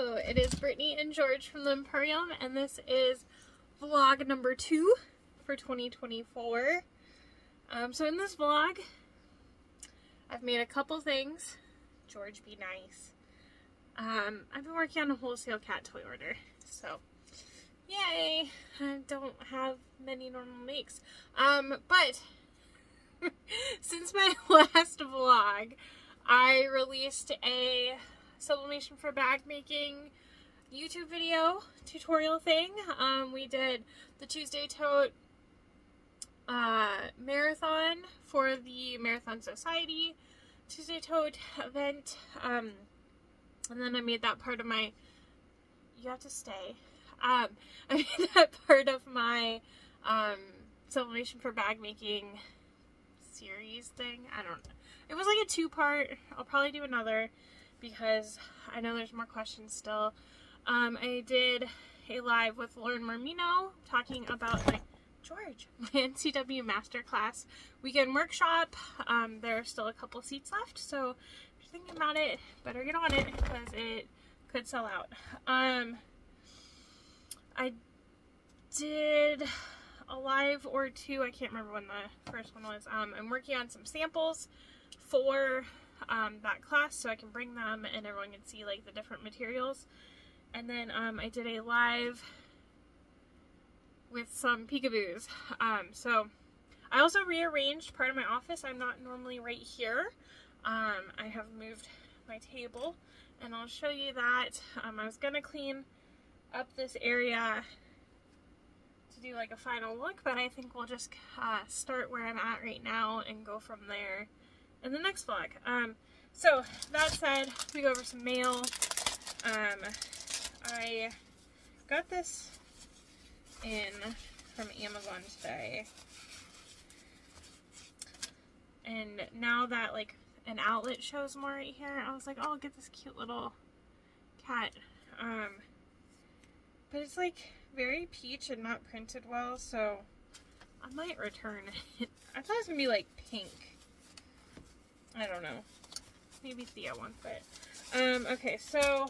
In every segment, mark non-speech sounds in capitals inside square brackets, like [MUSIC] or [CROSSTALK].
It is Brittany and George from the Empurrium, and this is vlog number two for 2024. Um, so in this vlog, I've made a couple things. George, be nice. Um, I've been working on a wholesale cat toy order, so yay! I don't have many normal makes. Um, but [LAUGHS] since my [LAUGHS] last vlog, I released a sublimation for bag making YouTube video tutorial thing. Um, we did the Tuesday Tote uh, marathon for the Marathon Society Tuesday Tote event. Um, and then I made that part of my, you have to stay. Um, [LAUGHS] I made that part of my um, sublimation for bag making series thing. I don't know. It was like a two part. I'll probably do another because I know there's more questions still. Um, I did a live with Lauren Marmino talking about my George, [LAUGHS] my NCW Masterclass weekend workshop. Um, there are still a couple seats left, so if you're thinking about it, better get on it because it could sell out. Um, I did a live or two. I can't remember when the first one was. Um, I'm working on some samples for um, that class so I can bring them and everyone can see like the different materials. And then um, I did a live with some peekaboos. Um, so I also rearranged part of my office. I'm not normally right here. Um, I have moved my table and I'll show you that. Um, I was going to clean up this area to do like a final look, but I think we'll just uh, start where I'm at right now and go from there in the next vlog. Um, so, that said, we go over some mail. Um, I got this in from Amazon today. And now that, like, an outlet shows more right here, I was like, oh, I'll get this cute little cat. Um, but it's, like, very peach and not printed well, so I might return it. [LAUGHS] I thought it was to be, like, pink. I don't know. Maybe Thea wants it. Um, okay, so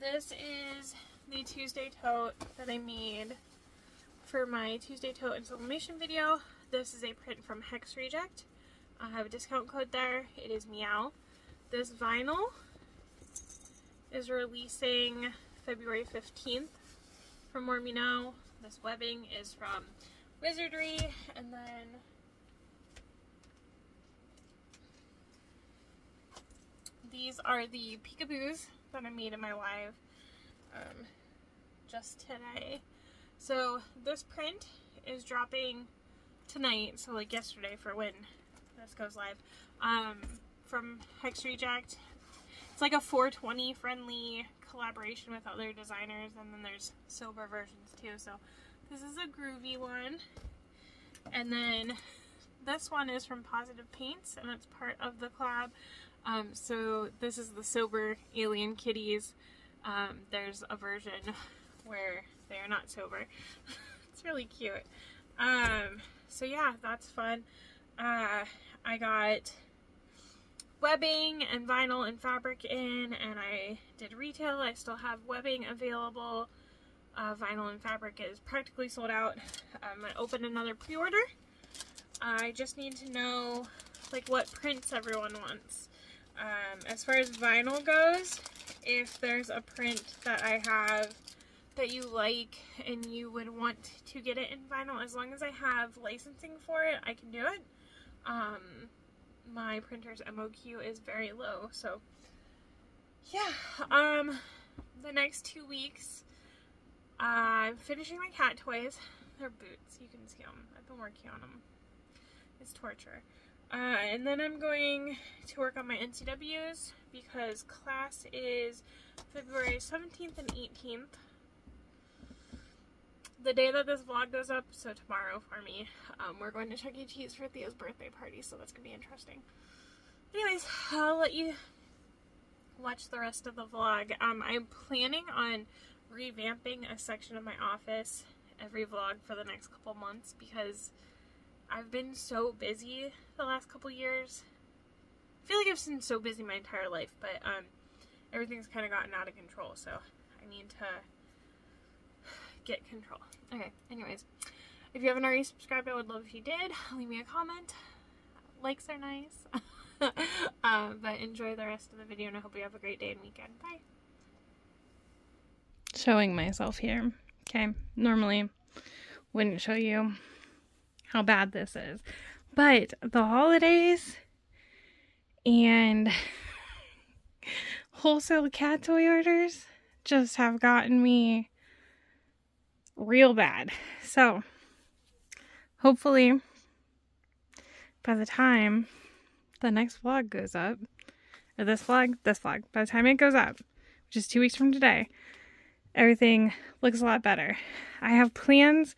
this is the Tuesday tote that I made for my Tuesday tote and sublimation video. This is a print from Hex Reject. I have a discount code there. It is Meow. This vinyl is releasing February 15th from More Me Know. This webbing is from Wizardry and then These are the peekaboos that I made in my live um, just today. So this print is dropping tonight, so like yesterday for when this goes live, um, from Hex Reject. It's like a 420 friendly collaboration with other designers, and then there's sober versions too. So this is a groovy one. And then this one is from Positive Paints, and it's part of the collab. Um, so this is the sober alien kitties. Um, there's a version where they are not sober. [LAUGHS] it's really cute. Um, so yeah, that's fun. Uh, I got webbing and vinyl and fabric in and I did retail. I still have webbing available. Uh, vinyl and fabric is practically sold out. I'm going to open another pre-order. I just need to know like what prints everyone wants. Um, as far as vinyl goes, if there's a print that I have that you like and you would want to get it in vinyl, as long as I have licensing for it, I can do it. Um, my printer's MOQ is very low, so yeah. Um, the next two weeks, I'm finishing my cat toys. They're boots, you can see them. I've been working on them. It's torture. Uh, and then I'm going to work on my NCWs because class is February 17th and 18th. The day that this vlog goes up, so tomorrow for me, um, we're going to Chuck E. Cheese for Thea's birthday party, so that's going to be interesting. Anyways, I'll let you watch the rest of the vlog. Um, I'm planning on revamping a section of my office every vlog for the next couple months because I've been so busy the last couple years. I feel like I've been so busy my entire life, but um, everything's kind of gotten out of control, so I need to get control. Okay, anyways, if you haven't already subscribed, I would love if you did. Leave me a comment. Likes are nice. [LAUGHS] uh, but enjoy the rest of the video, and I hope you have a great day and weekend. Bye. Showing myself here. Okay, normally wouldn't show you how bad this is. But the holidays and [LAUGHS] wholesale cat toy orders just have gotten me real bad. So, hopefully, by the time the next vlog goes up, or this vlog, this vlog, by the time it goes up, which is two weeks from today, everything looks a lot better. I have plans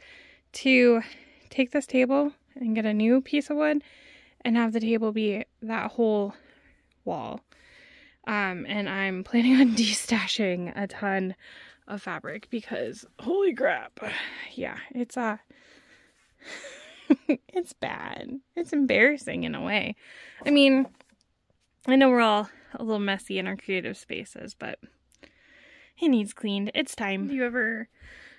to take this table and get a new piece of wood and have the table be that whole wall. Um, and I'm planning on [LAUGHS] destashing a ton of fabric because holy crap. Yeah, it's uh [LAUGHS] it's bad. It's embarrassing in a way. I mean, I know we're all a little messy in our creative spaces, but it needs cleaned. It's time. Do you ever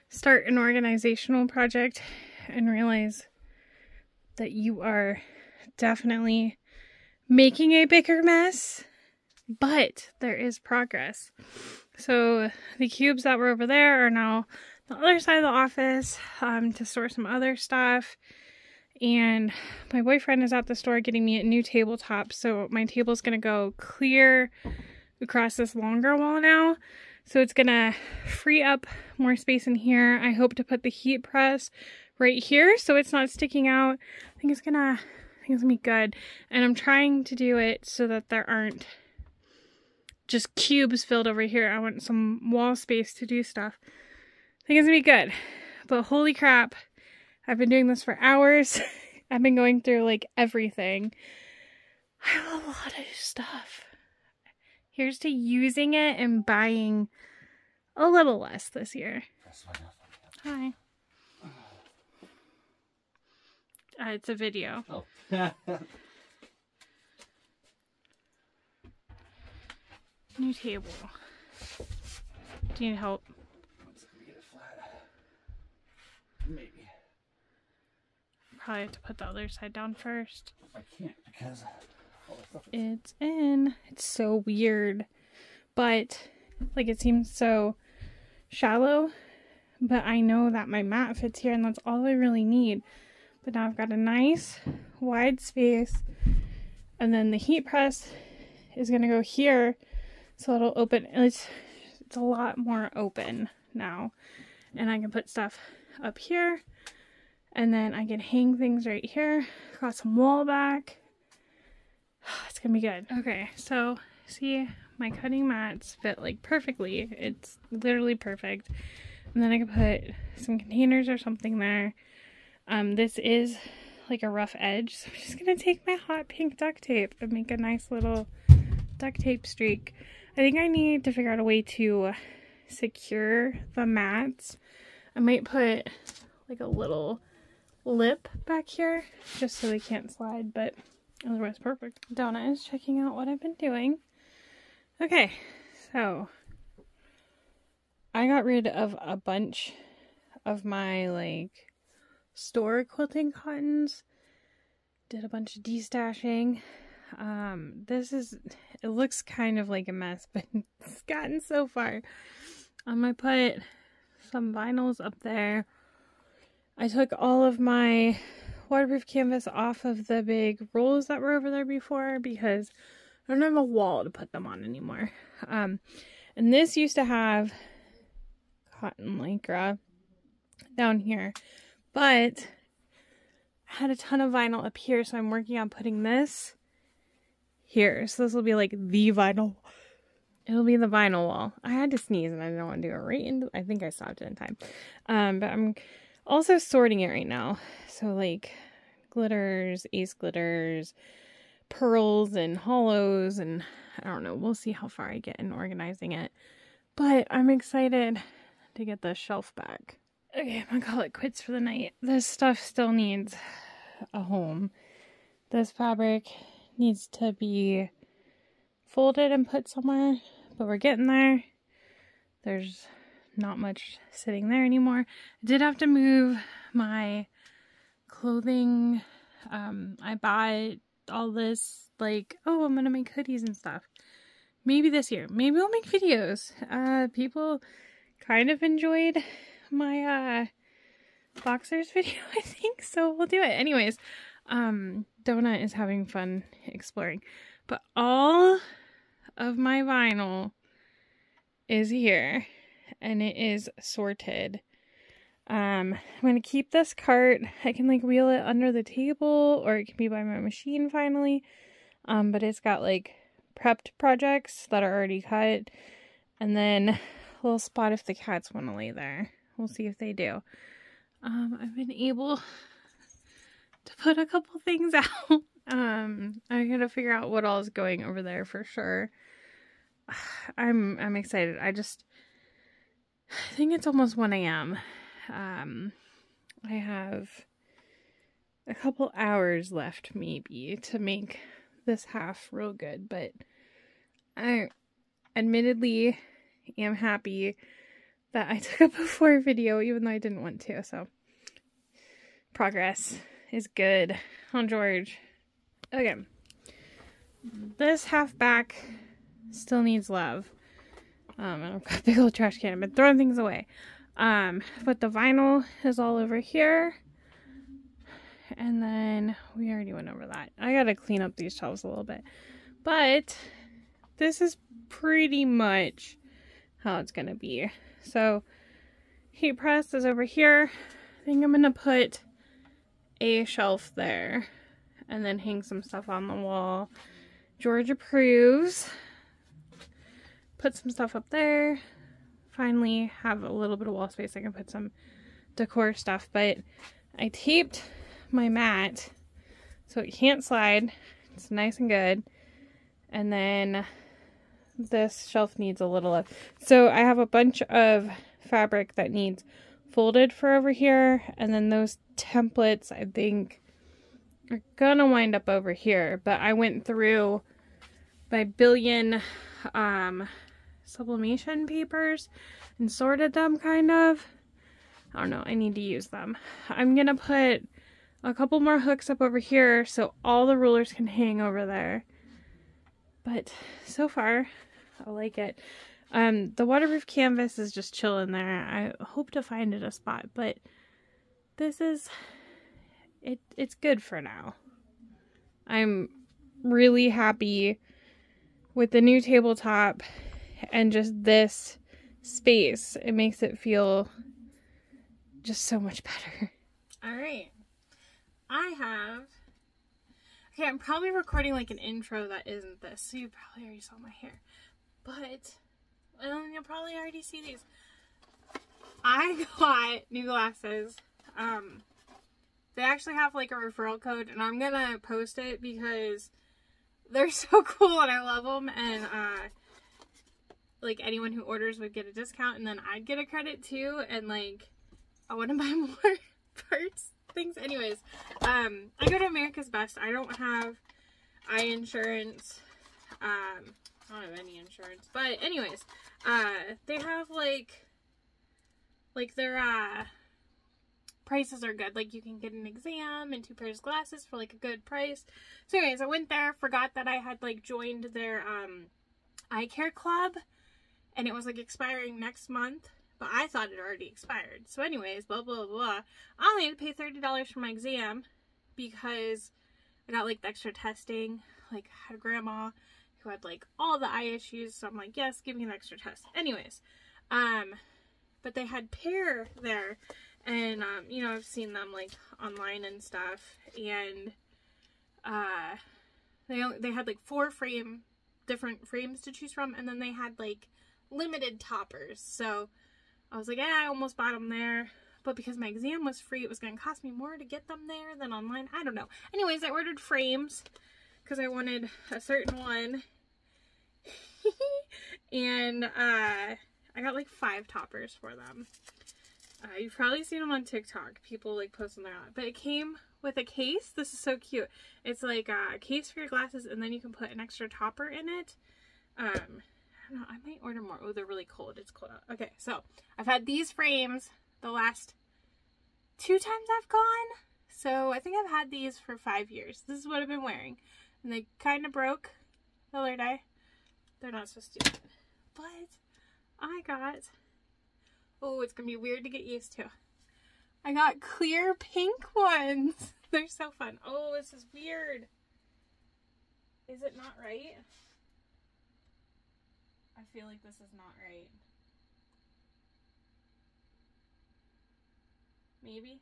start an organizational project and realize that you are definitely making a bigger mess, but there is progress. So the cubes that were over there are now the other side of the office um, to store some other stuff. And my boyfriend is at the store getting me a new tabletop. So my table is going to go clear across this longer wall now. So it's going to free up more space in here. I hope to put the heat press right here so it's not sticking out. I think it's gonna, I think it's gonna be good. And I'm trying to do it so that there aren't just cubes filled over here. I want some wall space to do stuff. I think it's gonna be good. But holy crap, I've been doing this for hours. [LAUGHS] I've been going through like everything. I have a lot of stuff. Here's to using it and buying a little less this year. Hi. Uh, it's a video. Oh. [LAUGHS] New table. Do you need help? Maybe. Probably have to put the other side down first. I can't because all the stuff It's in. It's so weird. But, like, it seems so shallow. But I know that my mat fits here and that's all I really need. But now I've got a nice wide space. And then the heat press is going to go here. So it'll open. It's, it's a lot more open now. And I can put stuff up here. And then I can hang things right here. Got some wall back. [SIGHS] It's going to be good. Okay, so see my cutting mats fit like perfectly. It's literally perfect. And then I can put some containers or something there. Um, this is like a rough edge, so I'm just gonna take my hot pink duct tape and make a nice little duct tape streak. I think I need to figure out a way to secure the mats. I might put like a little lip back here just so they can't slide, but otherwise perfect. Donna is checking out what I've been doing. Okay, so I got rid of a bunch of my like store quilting cottons. Did a bunch of destashing. Um, this is, it looks kind of like a mess, [LAUGHS] but it's gotten so far. I'm gonna put some vinyls up there. I took all of my waterproof canvas off of the big rolls that were over there before because I don't have a wall to put them on anymore. Um, and this used to have cotton lycra down here. But I had a ton of vinyl up here, so I'm working on putting this here. So this will be like the vinyl. It'll be the vinyl wall. I had to sneeze and I didn't want to do it right into I think I stopped it in time. Um, but I'm also sorting it right now. So like glitters, ace glitters, pearls and hollows and I don't know. We'll see how far I get in organizing it. But I'm excited to get the shelf back. Okay, I'm gonna call it quits for the night. This stuff still needs a home. This fabric needs to be folded and put somewhere, but we're getting there. There's not much sitting there anymore. I did have to move my clothing. Um, I bought all this, like, oh, I'm gonna make hoodies and stuff. Maybe this year. Maybe I'll make videos. Uh, people kind of enjoyed my, uh, boxers [LAUGHS] video, I think, so we'll do it. Anyways, um, Donut is having fun exploring. But all of my vinyl is here and it is sorted. Um, I'm going to keep this cart. I can like wheel it under the table or it can be by my machine finally. Um, but it's got like prepped projects that are already cut. And then a little spot if the cats want to lay there. We'll see if they do. Um, I've been able to put a couple things [LAUGHS] out. Um, I gotta figure out what all is going over there for sure. [SIGHS] I'm I'm excited. I just I think it's almost 1 a.m. Um, I have a couple hours left maybe to make this half real good, but I admittedly am happy that I [LAUGHS] took a before video even though I didn't want to. So progress is good on George. Okay. This half back still needs love. Um, I've got a big old trash can. I've been throwing things away. Um, but the vinyl is all over here. And then we already went over that. I gotta clean up these shelves a little bit. But this is pretty much how it's gonna be. So heat press is over here. I think I'm gonna put a shelf there and then hang some stuff on the wall. George approves. Put some stuff up there. Finally have a little bit of wall space. I can put some decor stuff, but I taped my mat so it can't slide. It's nice and good. And then this shelf needs a little love. So I have a bunch of fabric that needs folded for over here. And then those templates, I think, are gonna wind up over here. But I went through my billion um, sublimation papers and sorted them, kind of. I don't know. I need to use them. I'm gonna put a couple more hooks up over here so all the rulers can hang over there. But so far, I like it. Um, the waterproof canvas is just chilling there. I hope to find it a spot, but this is, it. it's good for now. I'm really happy with the new tabletop and just this space. It makes it feel just so much better. All right. I have. Okay, I'm probably recording like an intro that isn't this, so you probably already saw my hair. But um, you'll probably already see these. I [LAUGHS] got new glasses. Um, they actually have like a referral code, and I'm gonna post it because they're [LAUGHS] so cool and I love them. And uh, like anyone who orders would get a discount, and then I'd get a credit too. And like, I want to [LAUGHS] buy more parts things. Anyways, um, I go to America's Best. I don't have eye insurance. Um, I don't have any insurance. But anyways, uh, they have like, like their, uh, prices are good. Like you can get an exam and two pairs of glasses for like a good price. So anyways, I went there, forgot that I had like joined their, um, eye care club and it was like expiring next month. But I thought it already expired. So anyways, blah, blah, blah. I only had to pay $30 for my exam because I got like the extra testing. Like had grandma who had like all the eye issues. So I'm like, yes, give me an extra test. Anyways, um, but they had pair there. And, um, you know, I've seen them like online and stuff. And, uh, they, only, they had like four frame, different frames to choose from. And then they had like limited toppers. So I was like, yeah, I almost bought them there. But because my exam was free, it was going to cost me more to get them there than online. I don't know. Anyways, I ordered frames because I wanted a certain one. [LAUGHS] and uh, I got like five toppers for them. Uh, you've probably seen them on TikTok. People like posting them out. But it came with a case. This is so cute. It's like a case for your glasses and then you can put an extra topper in it. Um, I don't know. I might order more. Oh, they're really cold. It's cold out. Okay, so I've had these frames the last two times I've gone. So I think I've had these for five years. This is what I've been wearing. And they kind of broke the other day. They're not supposed to do that. But I got, oh, it's going to be weird to get used to. I got clear pink ones. [LAUGHS] They're so fun. Oh, this is weird. Is it not right? I feel like this is not right. Maybe?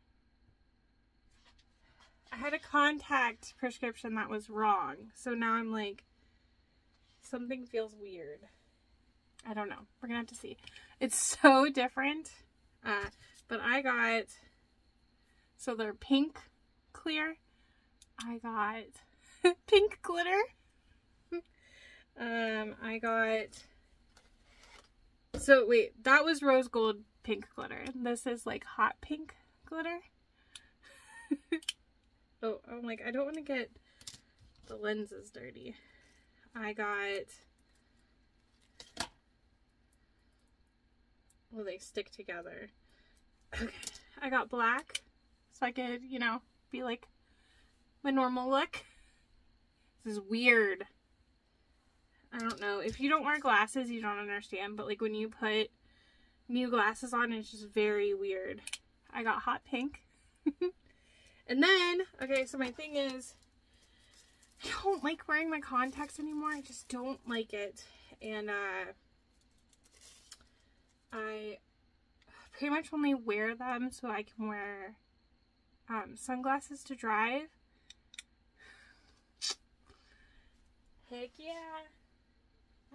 I had a contact prescription that was wrong. So now I'm like, something feels weird. I don't know. We're gonna have to see. It's so different. Uh, but I got, so they're pink clear. I got [LAUGHS] pink glitter. [LAUGHS] um, I got, so wait, that was rose gold pink glitter. This is like hot pink glitter. [LAUGHS] oh, I'm like, I don't want to get the lenses dirty. I got, well, they stick together. Okay, I got black so I could, you know, be like my normal look. This is weird. I don't know. If you don't wear glasses, you don't understand, but like when you put new glasses on, it's just very weird. I got hot pink. [LAUGHS] and then, okay, so my thing is, I don't like wearing my contacts anymore. I just don't like it. And, uh, I pretty much only wear them so I can wear um, sunglasses to drive. [SIGHS] Heck yeah.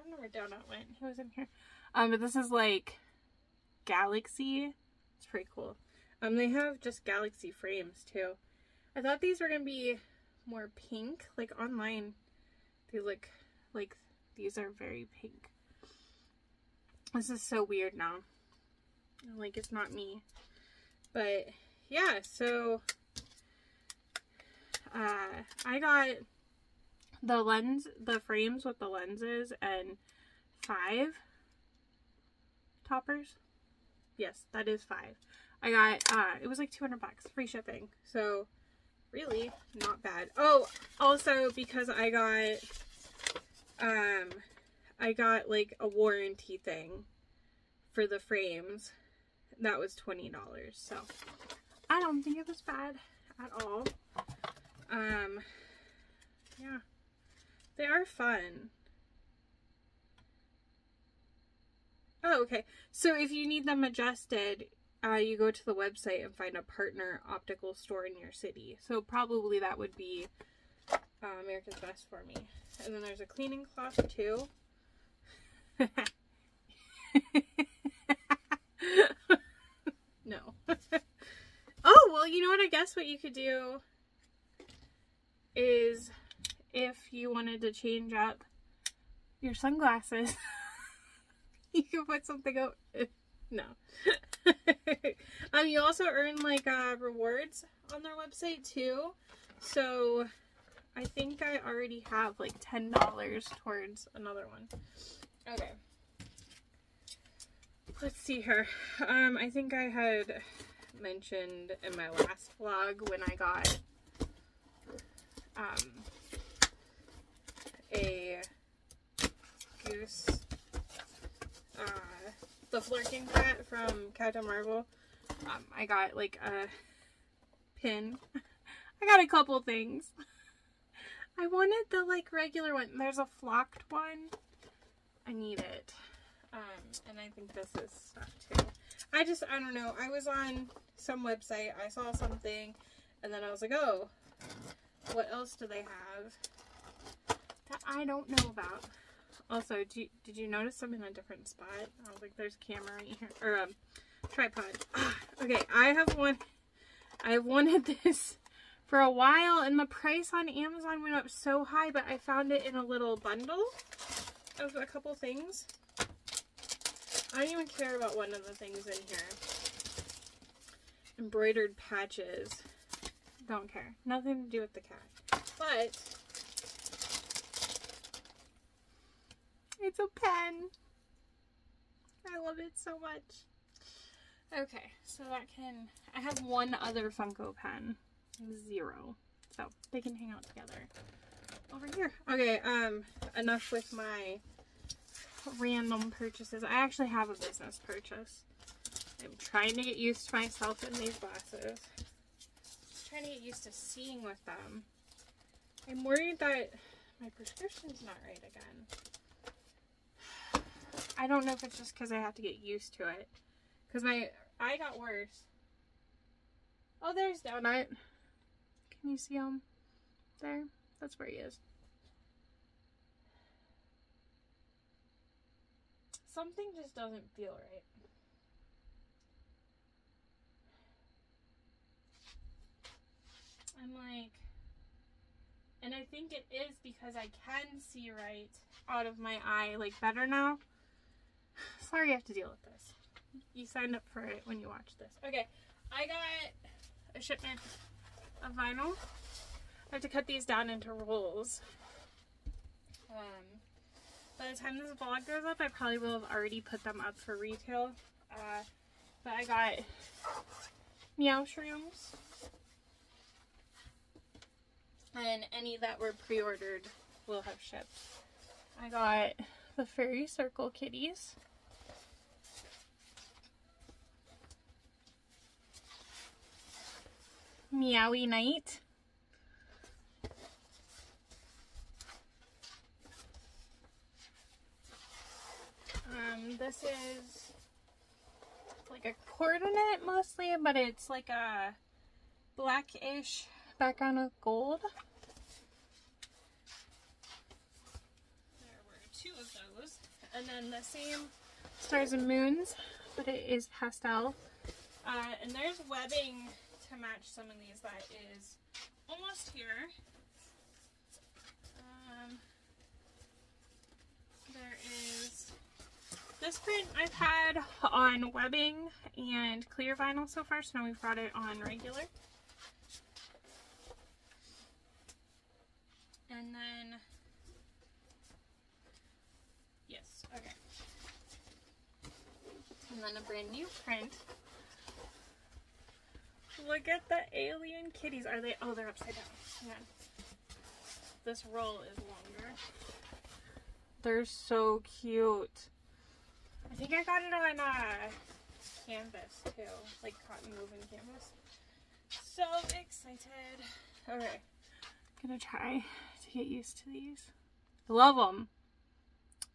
Don't where Donut went. He was in here. Um, but this is like Galaxy. It's pretty cool. Um, they have just Galaxy frames too. I thought these were gonna be more pink. Like online, they look like these are very pink. This is so weird now. Like it's not me. But yeah, so uh, I got the lens, the frames with the lenses and five toppers. Yes, that is five. I got, uh, it was like 200 bucks, free shipping. So, really, not bad. Oh, also, because I got, um, I got, like, a warranty thing for the frames. That was $20. So, I don't think it was bad at all. Um, yeah. They are fun. Oh, okay. So if you need them adjusted, uh, you go to the website and find a partner optical store in your city. So probably that would be uh, America's Best for me. And then there's a cleaning cloth too. [LAUGHS] no. [LAUGHS] oh, well, you know what? I guess what you could do is if you wanted to change up your sunglasses, [LAUGHS] you could put something out. [LAUGHS] No. [LAUGHS] um, you also earn like uh, rewards on their website too. So I think I already have like $10 towards another one. Okay. Let's see here. Um, I think I had mentioned in my last vlog when I got um, a goose, uh, the Flerken Cat from Captain Marvel. Um, I got like a pin. [LAUGHS] I got a couple things. [LAUGHS] I wanted the like regular one. There's a flocked one. I need it. Um, and I think this is stuff too. I just, I don't know. I was on some website. I saw something and then I was like, oh, what else do they have that I don't know about? Also, you, did you notice I'm in a different spot? I was like, there's a camera right here, or a um, tripod. [SIGHS] okay, I have one, I have wanted [LAUGHS] this for a while, and the price on Amazon went up so high, but I found it in a little bundle of a couple things. I don't even care about one of the things in here. Embroidered patches. Don't care. Nothing to do with the cat. But it's a pen. I love it so much. Okay, so that can. I have one other Funko pen. Zero. So they can hang out together. Over here. Okay, um, enough with my random purchases. I actually have a business purchase. I'm trying to get used to myself in these glasses. Just trying to get used to seeing with them. I'm worried that my prescription's not right again. I don't know if it's just because I have to get used to it. Because my eye got worse. Oh, there's Donut. Can you see him? There. That's where he is. Something just doesn't feel right. I'm like, and I think it is because I can see right out of my eye, like better now. Sorry you have to deal with this. You signed up for it when you watched this. Okay, I got a shipment of vinyl. I have to cut these down into rolls. Um, by the time this vlog goes up, I probably will have already put them up for retail. Uh, but I got meow shrooms. And any that were pre-ordered will have shipped. I got the Fairy Circle kitties. Meowie Night. Um, this is like a coordinate mostly, but it's like a blackish background with gold. There were two of those. And then the same stars and moons, but it is pastel. Uh, and there's webbing to match some of these that is almost here. Um, there is this print I've had on webbing and clear vinyl so far, so now we've brought it on regular. And then, yes, okay. And then a brand new print. Look at the alien kitties. Are they? Oh, they're upside down. Hang on. This roll is longer. They're so cute. I think I got it on uh, canvas too, like cotton woven canvas. So excited. Okay, gonna try to get used to these. I love them,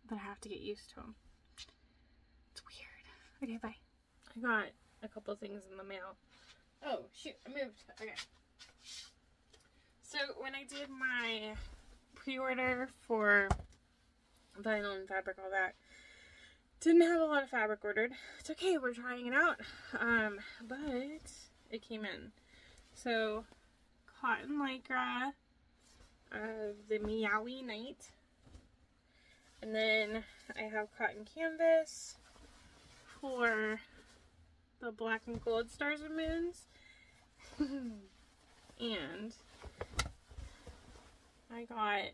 but I have to get used to them. It's weird. Okay, bye. I got a couple things in the mail. Oh, shoot, I moved. Okay. So when I did my pre-order for vinyl and fabric, all that, didn't have a lot of fabric ordered. It's okay, we're trying it out. Um, but it came in. So, cotton lycra, of the Meowie Night. And then I have cotton canvas for the black and gold stars and moons. [LAUGHS] and I got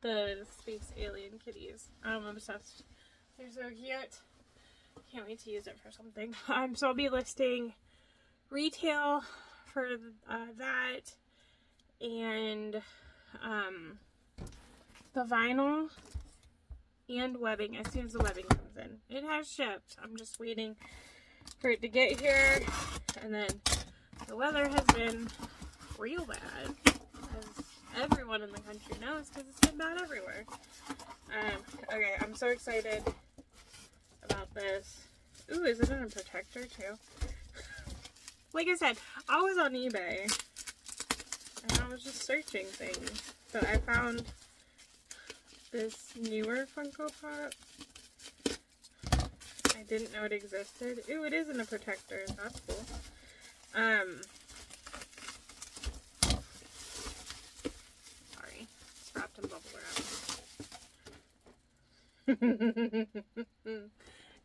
the space alien kitties. I'm obsessed. They're so cute. Can't wait to use it for something. [LAUGHS] Um, so I'll be listing retail for uh, that and um, the vinyl and webbing as soon as the webbing comes in. It has shipped. I'm just waiting for it to get here. And then the weather has been real bad. As everyone in the country knows because it's been bad everywhere. Um, okay, I'm so excited about this. Ooh, is it in a protector too? [LAUGHS] like I said, I was on eBay and I was just searching things. But I found this newer Funko Pop. I didn't know it existed. Ooh, it is in a protector. That's cool. Um, sorry, it's wrapped in bubble wrap. [LAUGHS]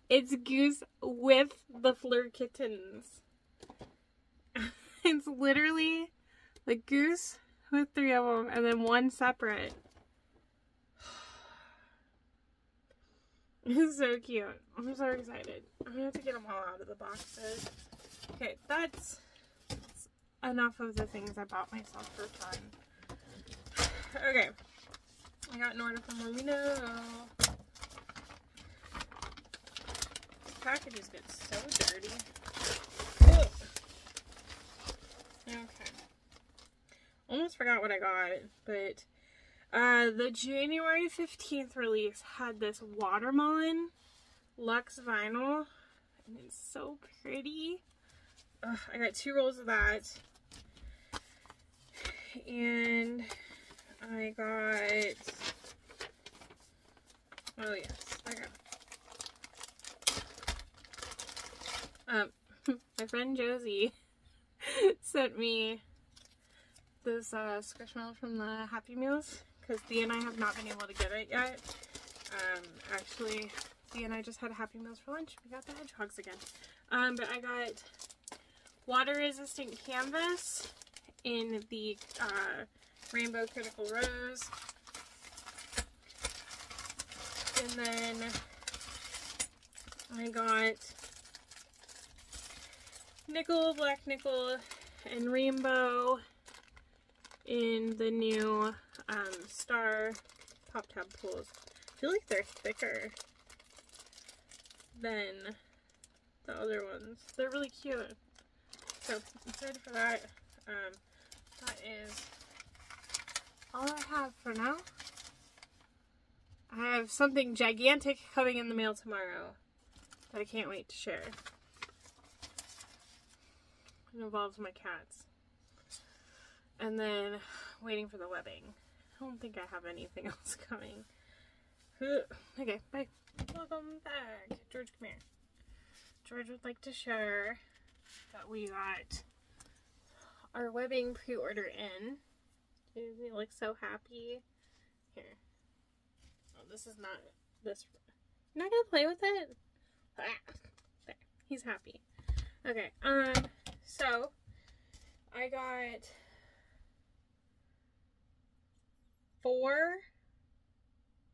it's Goose with the Flerkittens. [LAUGHS] it's literally the Goose with three of them and then one separate. [SIGHS] It's so cute. I'm so excited. I'm gonna have to get them all out of the boxes. Okay, that's, that's enough of the things I bought myself for fun. Okay, I got an order from Marino. Packages get so dirty. Okay. Almost forgot what I got, but uh, the January 15th release had this watermelon Lux vinyl, and it's so pretty. I got two rolls of that, and I got, oh yes, I got, um, [LAUGHS] my friend Josie [LAUGHS] sent me this uh, Squishmallow from the Happy Meals because Thea and I have not been able to get it yet. Um, actually, Thea and I just had Happy Meals for lunch. We got the hedgehogs again. Um, but I got water resistant canvas in the uh, Rainbow Critical Rose. And then I got nickel, black nickel, and rainbow in the new um, Star Pop Tab pools. I feel like they're thicker than the other ones. They're really cute. So excited for that. Um, that is all I have for now. I have something gigantic coming in the mail tomorrow that I can't wait to share. It involves my cats. And then waiting for the webbing. I don't think I have anything [LAUGHS] else coming. Okay, bye. Welcome back. George, come here. George would like to share that we got our webbing pre-order in. He looks so happy. Here. Oh, this is not this. I'm not gonna play with it. Ah, there. He's happy. Okay. Um. So I got four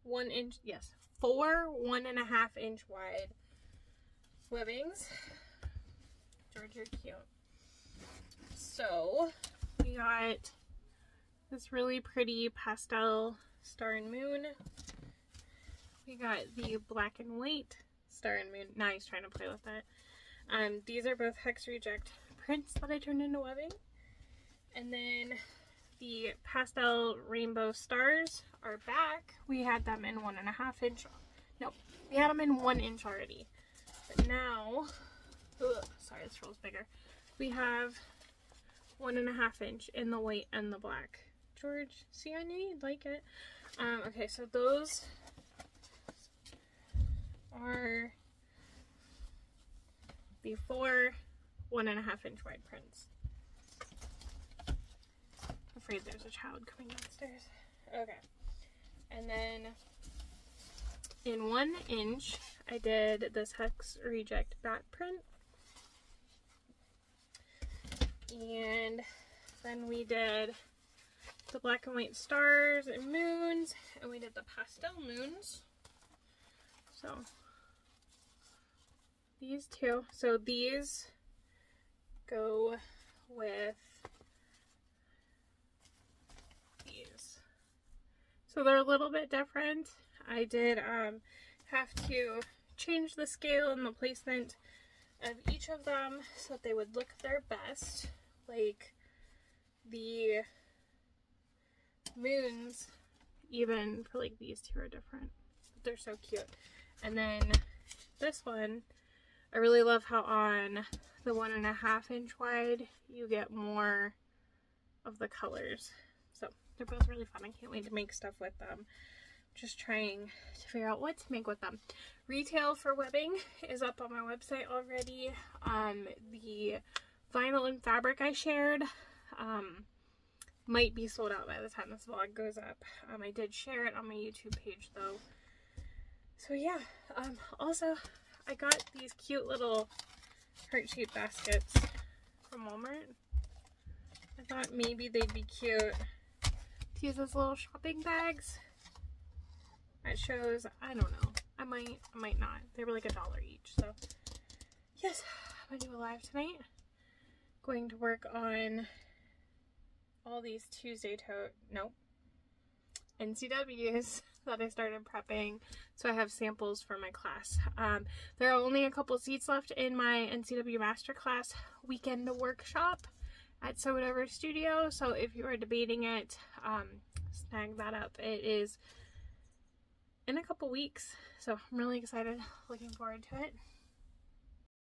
one inch. Yes, four one and a half inch wide webbings. George, you're cute. So we got this really pretty pastel star and moon. We got the black and white star and moon. Now he's trying to play with that. Um, these are both Hex Reject prints that I turned into webbing. And then the pastel rainbow stars are back. We had them in one and a half inch. No, we had them in one inch already. But now, ugh, sorry, this roll's bigger. We have one and a half inch in the white and the black. George, see, I knew you'd like it. Um, okay, so those are four one and a half inch wide prints. I'm afraid there's a child coming downstairs. Okay. And then in one inch, I did this Hex Reject back print. And then we did the black and white stars and moons, and we did the pastel moons. So these two. So these go with these. So they're a little bit different. I did um, have to change the scale and the placement of each of them so that they would look their best. Like the moons, even for like these two are different. They're so cute. And then this one, I really love how on the one and a half inch wide, you get more of the colors. So they're both really fun. I can't wait to make stuff with them. Just trying to figure out what to make with them. Retail for webbing is up on my website already. Um, the vinyl and fabric I shared um, might be sold out by the time this vlog goes up. Um, I did share it on my YouTube page though. So yeah, um, also I got these cute little heart shaped baskets from Walmart. I thought maybe they'd be cute to use as little shopping bags. It shows, I don't know, I might, I might not. They were like a dollar each. So, yes, I'm gonna do a live tonight. Going to work on all these Tuesday to nope NCWs [LAUGHS] that I started prepping. So I have samples for my class. Um, there are only a couple seats left in my NCW Masterclass weekend workshop at Sew It Over Studio. So if you are debating it, um, snag that up. It is in a couple weeks. So I'm really excited, looking forward to it.